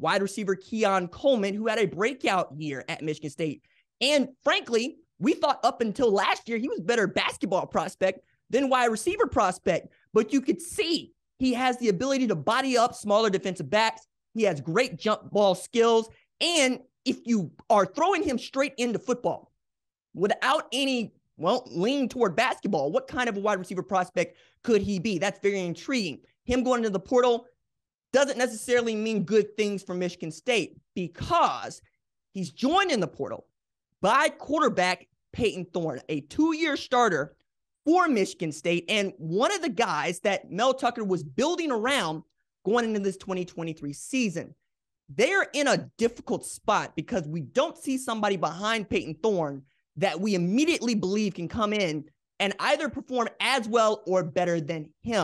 wide receiver Keon Coleman, who had a breakout year at Michigan State. And frankly, we thought up until last year he was better basketball prospect than wide receiver prospect. But you could see he has the ability to body up smaller defensive backs. He has great jump ball skills. And if you are throwing him straight into football without any, well, lean toward basketball, what kind of a wide receiver prospect could he be? That's very intriguing. Him going into the portal doesn't necessarily mean good things for Michigan State because he's joined in the portal by quarterback Payton Thorne, a two year starter for Michigan State, and one of the guys that Mel Tucker was building around going into this 2023 season. They're in a difficult spot because we don't see somebody behind Payton Thorne that we immediately believe can come in and either perform as well or better than him.